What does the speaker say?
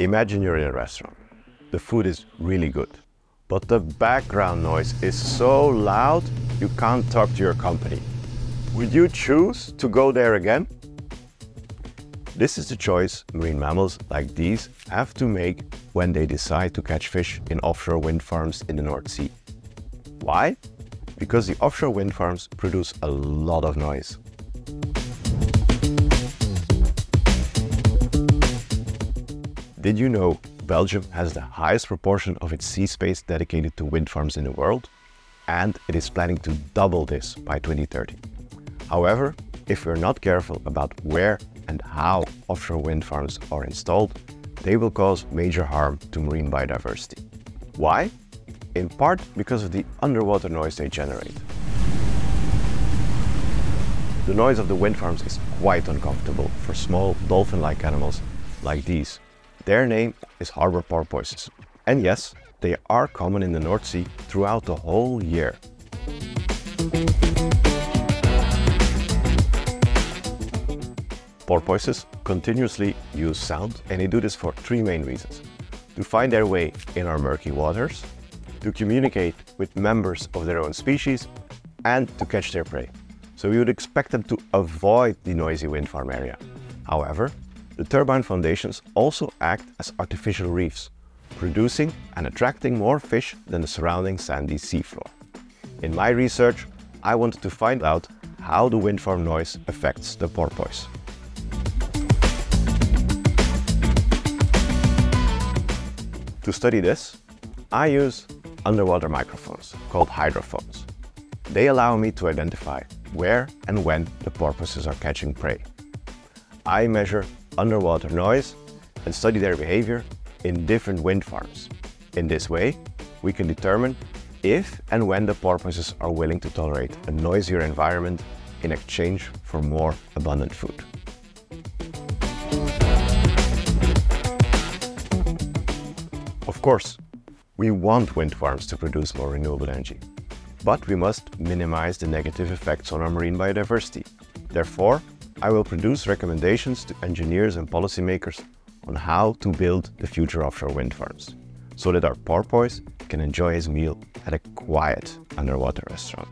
Imagine you're in a restaurant. The food is really good, but the background noise is so loud you can't talk to your company. Would you choose to go there again? This is the choice marine mammals like these have to make when they decide to catch fish in offshore wind farms in the North Sea. Why? Because the offshore wind farms produce a lot of noise. Did you know Belgium has the highest proportion of its sea space dedicated to wind farms in the world? And it is planning to double this by 2030. However, if we're not careful about where and how offshore wind farms are installed, they will cause major harm to marine biodiversity. Why? In part because of the underwater noise they generate. The noise of the wind farms is quite uncomfortable for small dolphin-like animals like these. Their name is harbor porpoises. And yes, they are common in the North Sea throughout the whole year. Porpoises continuously use sound and they do this for three main reasons. To find their way in our murky waters, to communicate with members of their own species, and to catch their prey. So we would expect them to avoid the noisy wind farm area. However, the turbine foundations also act as artificial reefs, producing and attracting more fish than the surrounding sandy seafloor. In my research, I wanted to find out how the wind farm noise affects the porpoise. To study this, I use underwater microphones called hydrophones. They allow me to identify where and when the porpoises are catching prey. I measure underwater noise and study their behavior in different wind farms. In this way, we can determine if and when the porpoises are willing to tolerate a noisier environment in exchange for more abundant food. Of course, we want wind farms to produce more renewable energy, but we must minimize the negative effects on our marine biodiversity. Therefore, I will produce recommendations to engineers and policymakers on how to build the future offshore wind farms, so that our porpoise can enjoy his meal at a quiet underwater restaurant.